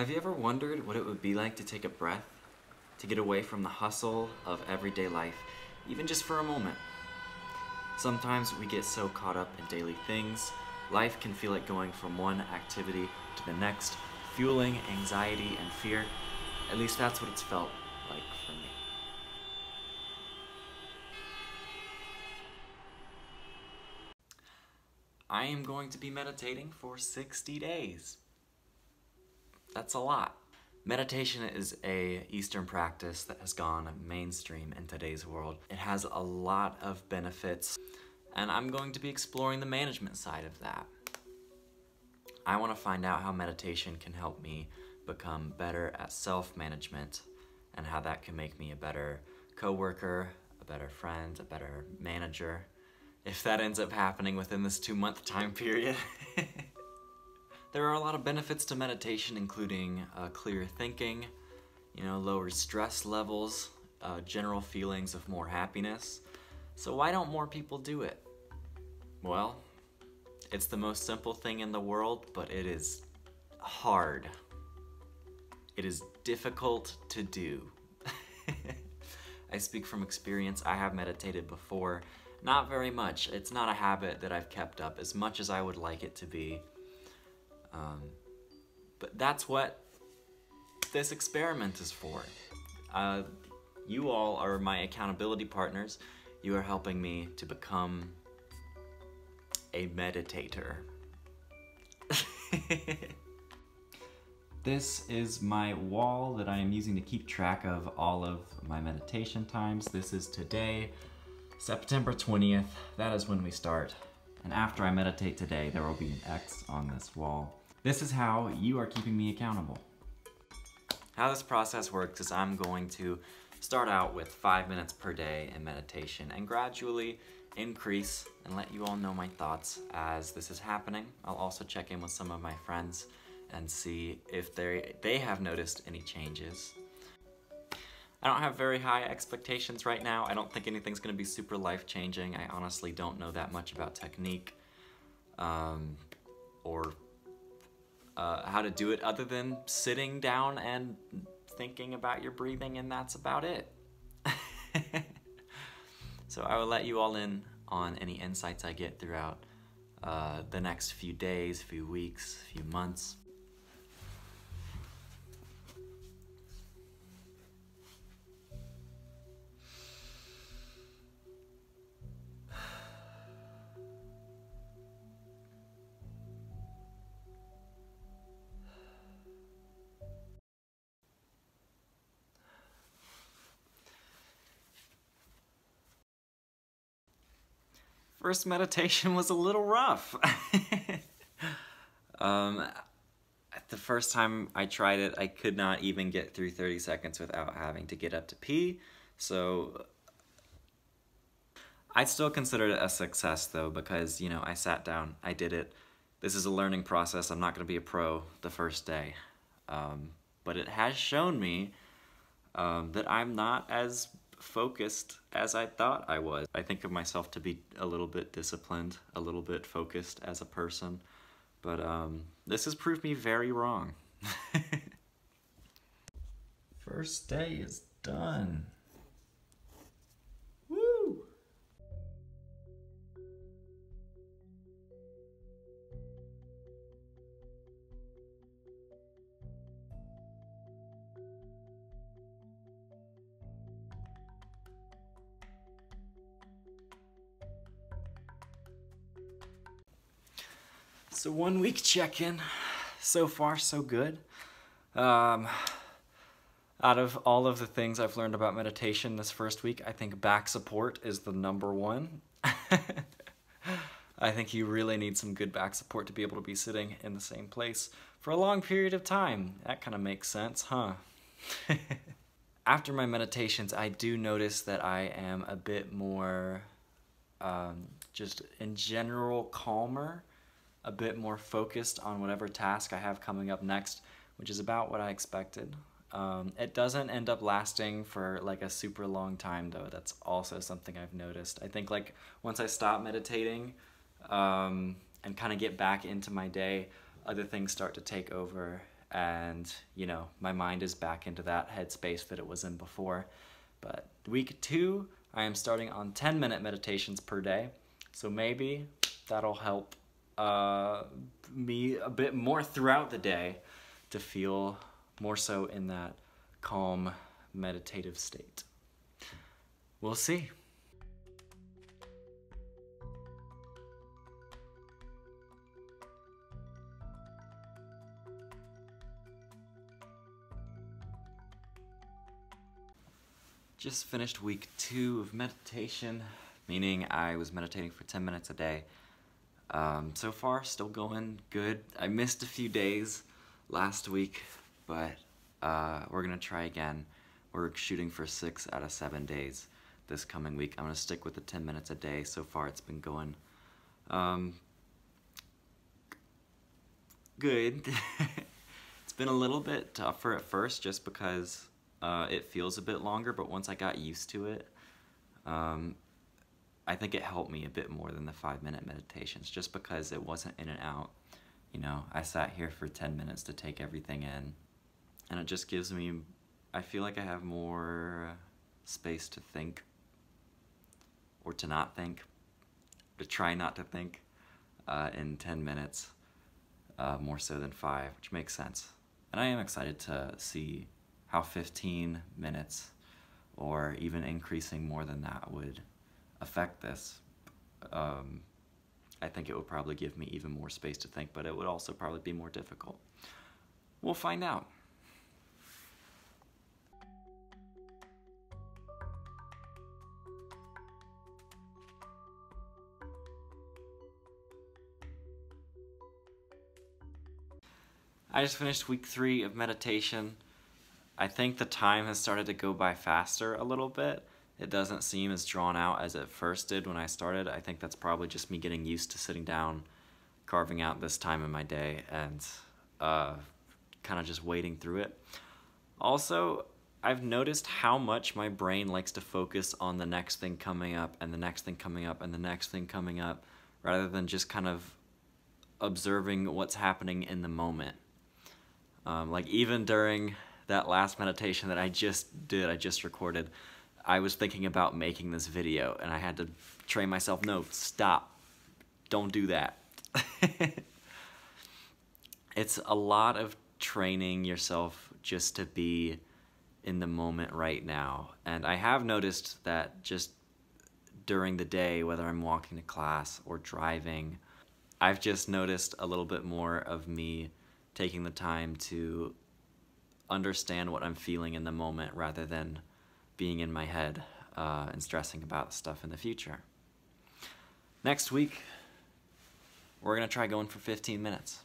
Have you ever wondered what it would be like to take a breath? To get away from the hustle of everyday life, even just for a moment? Sometimes we get so caught up in daily things, life can feel like going from one activity to the next, fueling anxiety and fear. At least that's what it's felt like for me. I am going to be meditating for 60 days. That's a lot. Meditation is a Eastern practice that has gone mainstream in today's world. It has a lot of benefits, and I'm going to be exploring the management side of that. I want to find out how meditation can help me become better at self-management and how that can make me a better coworker, a better friend, a better manager, if that ends up happening within this two month time period. there are a lot of benefits to meditation, including uh, clear thinking, you know, lower stress levels, uh, general feelings of more happiness. So why don't more people do it? Well, it's the most simple thing in the world, but it is hard. It is difficult to do. I speak from experience. I have meditated before not very much. It's not a habit that I've kept up as much as I would like it to be. Um, but that's what this experiment is for. Uh, you all are my accountability partners. You are helping me to become a meditator. this is my wall that I am using to keep track of all of my meditation times. This is today. September 20th, that is when we start. And after I meditate today, there will be an X on this wall. This is how you are keeping me accountable. How this process works is I'm going to start out with five minutes per day in meditation and gradually increase and let you all know my thoughts as this is happening. I'll also check in with some of my friends and see if they, they have noticed any changes. I don't have very high expectations right now. I don't think anything's gonna be super life-changing. I honestly don't know that much about technique um, or uh, how to do it other than sitting down and thinking about your breathing and that's about it. so I will let you all in on any insights I get throughout uh, the next few days, few weeks, few months. First meditation was a little rough. um, the first time I tried it, I could not even get through 30 seconds without having to get up to pee. So I still consider it a success though because, you know, I sat down, I did it. This is a learning process. I'm not going to be a pro the first day. Um, but it has shown me um, that I'm not as focused as I thought I was. I think of myself to be a little bit disciplined, a little bit focused as a person, but um, this has proved me very wrong. First day is done. So one week check-in. So far, so good. Um, out of all of the things I've learned about meditation this first week, I think back support is the number one. I think you really need some good back support to be able to be sitting in the same place for a long period of time. That kind of makes sense, huh? After my meditations, I do notice that I am a bit more, um, just in general, calmer a bit more focused on whatever task I have coming up next, which is about what I expected. Um, it doesn't end up lasting for like a super long time though. That's also something I've noticed. I think like once I stop meditating um, and kind of get back into my day, other things start to take over and you know, my mind is back into that headspace that it was in before. But week two, I am starting on 10 minute meditations per day. So maybe that'll help uh, me a bit more throughout the day to feel more so in that calm meditative state. We'll see. Just finished week two of meditation, meaning I was meditating for 10 minutes a day. Um, so far, still going good. I missed a few days last week, but uh, we're gonna try again. We're shooting for six out of seven days this coming week. I'm gonna stick with the 10 minutes a day. So far, it's been going um, good. it's been a little bit tougher at first just because uh, it feels a bit longer, but once I got used to it, um, I think it helped me a bit more than the five minute meditations just because it wasn't in and out. You know, I sat here for 10 minutes to take everything in, and it just gives me, I feel like I have more space to think or to not think, to try not to think uh, in 10 minutes, uh, more so than five, which makes sense. And I am excited to see how 15 minutes or even increasing more than that would affect this. Um, I think it would probably give me even more space to think, but it would also probably be more difficult. We'll find out. I just finished week three of meditation. I think the time has started to go by faster a little bit. It doesn't seem as drawn out as it first did when I started. I think that's probably just me getting used to sitting down, carving out this time in my day, and uh, kind of just wading through it. Also, I've noticed how much my brain likes to focus on the next thing coming up and the next thing coming up and the next thing coming up rather than just kind of observing what's happening in the moment. Um, like even during that last meditation that I just did, I just recorded, I was thinking about making this video and I had to train myself, no, stop, don't do that. it's a lot of training yourself just to be in the moment right now. And I have noticed that just during the day, whether I'm walking to class or driving, I've just noticed a little bit more of me taking the time to understand what I'm feeling in the moment rather than being in my head uh, and stressing about stuff in the future. Next week, we're going to try going for 15 minutes.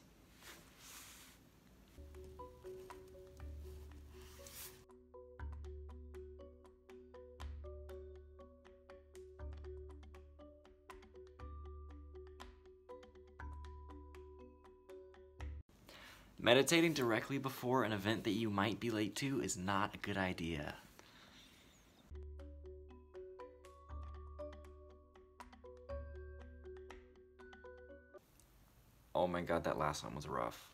Meditating directly before an event that you might be late to is not a good idea. That last one was rough.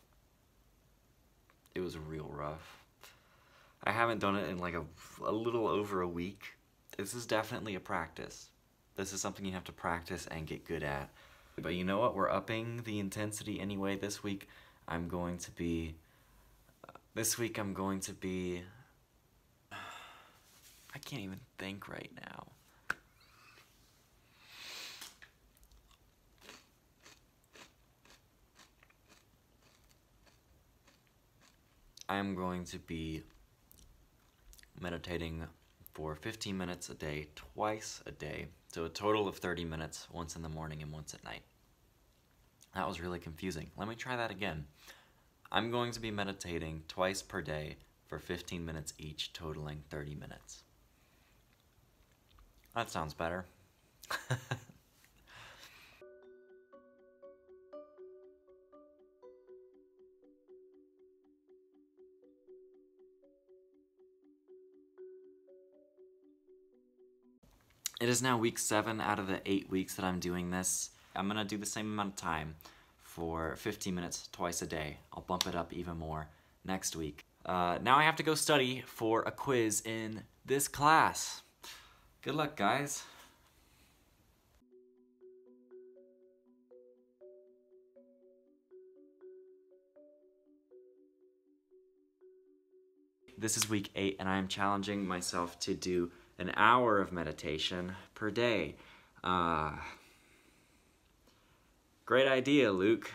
It was real rough. I haven't done it in like a, a little over a week. This is definitely a practice. This is something you have to practice and get good at. But you know what? We're upping the intensity anyway this week. I'm going to be, uh, this week I'm going to be, I can't even think right now. I'm going to be meditating for 15 minutes a day, twice a day, so a total of 30 minutes, once in the morning and once at night. That was really confusing. Let me try that again. I'm going to be meditating twice per day for 15 minutes each, totaling 30 minutes. That sounds better. It is now week seven out of the eight weeks that I'm doing this. I'm gonna do the same amount of time for 15 minutes twice a day. I'll bump it up even more next week. Uh, now I have to go study for a quiz in this class. Good luck, guys. This is week eight, and I am challenging myself to do an hour of meditation per day. Uh, great idea, Luke.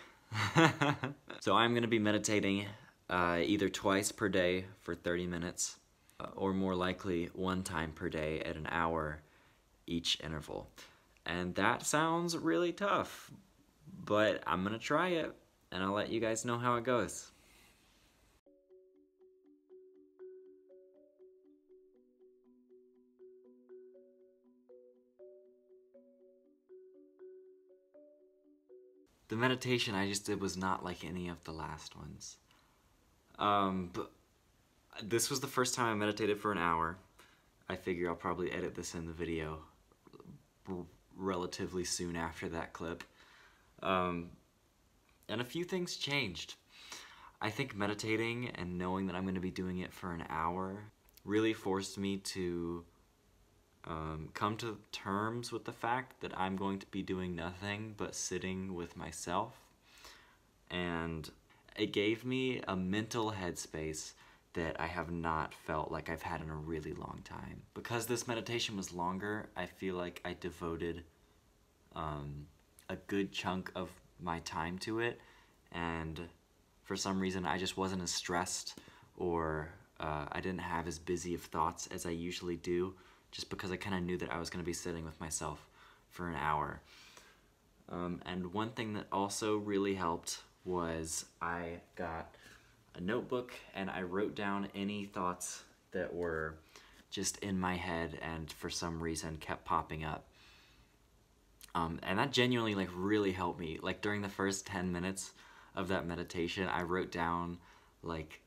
so I'm going to be meditating uh, either twice per day for 30 minutes, uh, or more likely one time per day at an hour each interval. And that sounds really tough, but I'm going to try it, and I'll let you guys know how it goes. The meditation I just did was not like any of the last ones. Um, but this was the first time I meditated for an hour. I figure I'll probably edit this in the video relatively soon after that clip. Um, and a few things changed. I think meditating and knowing that I'm going to be doing it for an hour really forced me to um, come to terms with the fact that I'm going to be doing nothing but sitting with myself. And it gave me a mental headspace that I have not felt like I've had in a really long time. Because this meditation was longer, I feel like I devoted um, a good chunk of my time to it. And for some reason, I just wasn't as stressed or uh, I didn't have as busy of thoughts as I usually do just because I kind of knew that I was going to be sitting with myself for an hour. Um, and one thing that also really helped was I got a notebook and I wrote down any thoughts that were just in my head and for some reason kept popping up. Um, and that genuinely like really helped me. Like during the first 10 minutes of that meditation, I wrote down like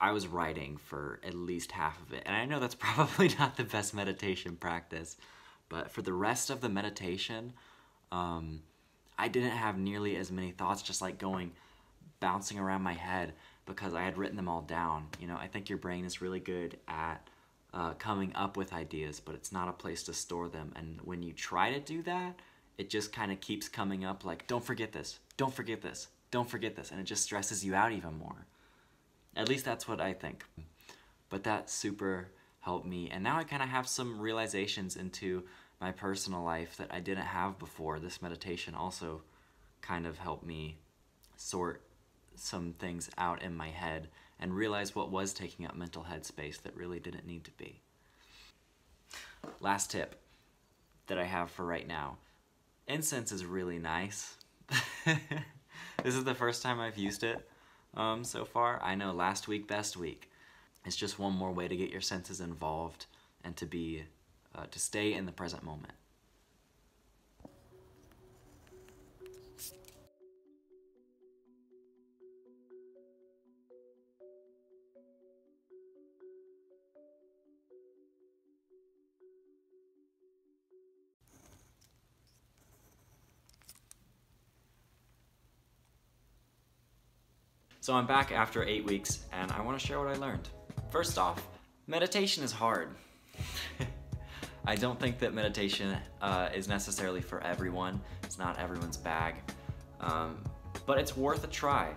I was writing for at least half of it. And I know that's probably not the best meditation practice, but for the rest of the meditation, um, I didn't have nearly as many thoughts just like going bouncing around my head because I had written them all down. You know, I think your brain is really good at uh, coming up with ideas, but it's not a place to store them. And when you try to do that, it just kind of keeps coming up like, don't forget this, don't forget this, don't forget this. And it just stresses you out even more. At least that's what I think. But that super helped me. And now I kind of have some realizations into my personal life that I didn't have before. This meditation also kind of helped me sort some things out in my head and realize what was taking up mental headspace that really didn't need to be. Last tip that I have for right now. Incense is really nice. this is the first time I've used it um, so far. I know last week, best week. It's just one more way to get your senses involved and to be, uh, to stay in the present moment. So I'm back after eight weeks and I want to share what I learned. First off, meditation is hard. I don't think that meditation uh, is necessarily for everyone. It's not everyone's bag. Um, but it's worth a try.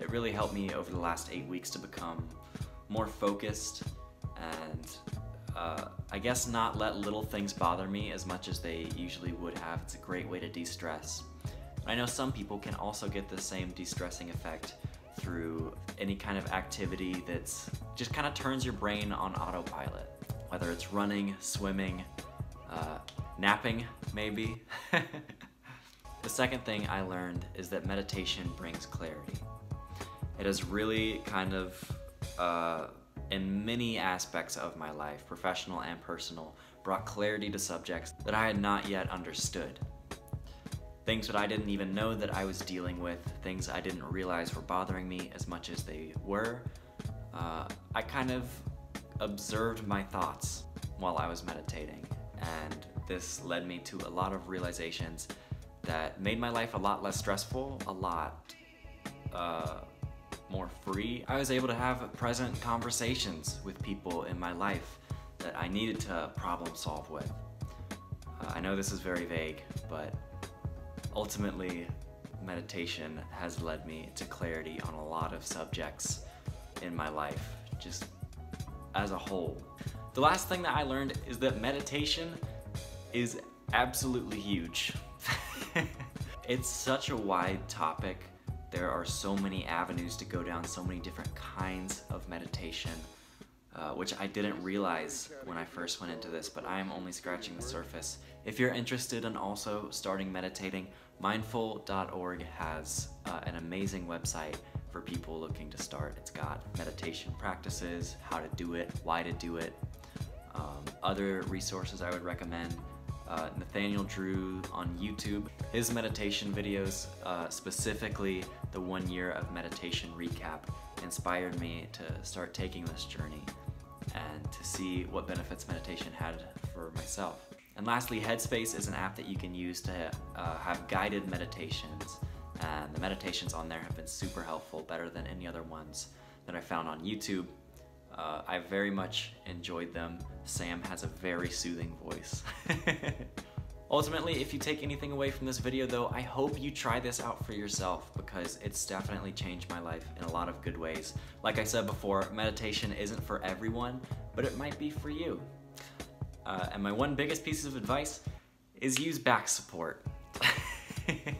It really helped me over the last eight weeks to become more focused and uh, I guess not let little things bother me as much as they usually would have. It's a great way to de-stress. I know some people can also get the same de-stressing effect through any kind of activity that's just kind of turns your brain on autopilot. Whether it's running, swimming, uh, napping, maybe. the second thing I learned is that meditation brings clarity. It has really kind of, uh, in many aspects of my life, professional and personal, brought clarity to subjects that I had not yet understood things that I didn't even know that I was dealing with, things I didn't realize were bothering me as much as they were. Uh, I kind of observed my thoughts while I was meditating, and this led me to a lot of realizations that made my life a lot less stressful, a lot uh, more free. I was able to have present conversations with people in my life that I needed to problem solve with. Uh, I know this is very vague, but ultimately, meditation has led me to clarity on a lot of subjects in my life, just as a whole. The last thing that I learned is that meditation is absolutely huge. it's such a wide topic. There are so many avenues to go down, so many different kinds of meditation, uh, which I didn't realize when I first went into this, but I am only scratching the surface. If you're interested in also starting meditating, mindful.org has uh, an amazing website for people looking to start. It's got meditation practices, how to do it, why to do it, um, other resources I would recommend. Uh, Nathaniel Drew on YouTube. His meditation videos, uh, specifically the one year of meditation recap, inspired me to start taking this journey to see what benefits meditation had for myself. And lastly, Headspace is an app that you can use to uh, have guided meditations. And the meditations on there have been super helpful, better than any other ones that I found on YouTube. Uh, I very much enjoyed them. Sam has a very soothing voice. Ultimately, if you take anything away from this video though, I hope you try this out for yourself because it's definitely changed my life in a lot of good ways. Like I said before, meditation isn't for everyone, but it might be for you. Uh, and my one biggest piece of advice is use back support.